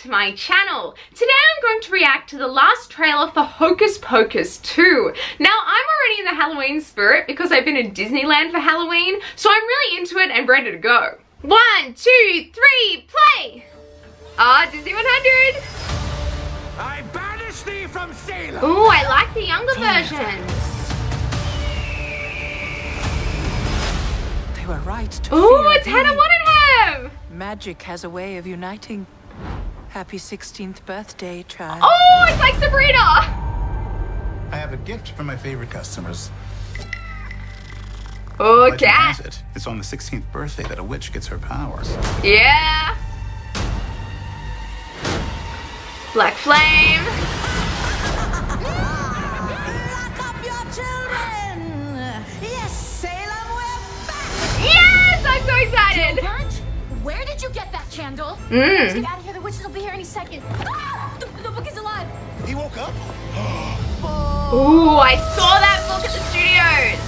to my channel. Today I'm going to react to the last trailer for Hocus Pocus 2. Now I'm already in the Halloween spirit because I've been in Disneyland for Halloween, so I'm really into it and ready to go. One, two, three, play! Ah, Disney 100! I banish thee from Salem! Ooh, I like the younger versions. They were right to Ooh, it's. Hannah Waddingham! Magic has a way of uniting. Happy 16th birthday, child. Oh, it's like Sabrina! I have a gift for my favorite customers. Oh, Like cat. it. It's on the 16th birthday that a witch gets her powers. Yeah. Black Flame. Lock up your children! Yes, Salem, we're back! Yes, I'm so excited. Bert, where did you get that candle? Mm. Let's get out of here. The witches will be here any second. Ah! The, the book is alive. He woke up? Ooh, I saw that book at the studios.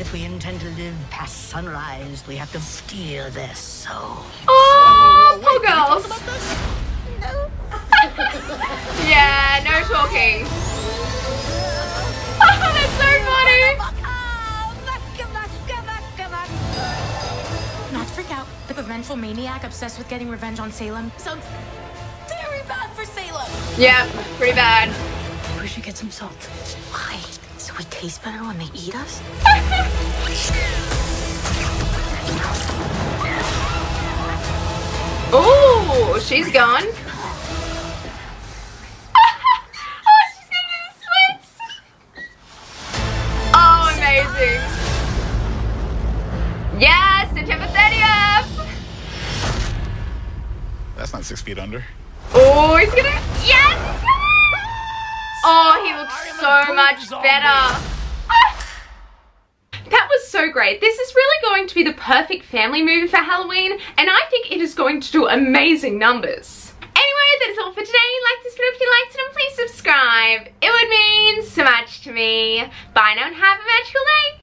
If we intend to live past sunrise, we have to steal their souls. Oh, poor girls. The vengeful maniac obsessed with getting revenge on Salem sounds very bad for Salem. Yeah, pretty bad. We should get some salt. Why? So we taste better when they eat us? oh, she's gone. That's not six feet under. Oh, he's gonna. Yes! Oh, he looks so much better. Ah! That was so great. This is really going to be the perfect family movie for Halloween, and I think it is going to do amazing numbers. Anyway, that is all for today. Like this video if you liked it, and please subscribe. It would mean so much to me. Bye now and have a magical day.